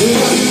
Yeah.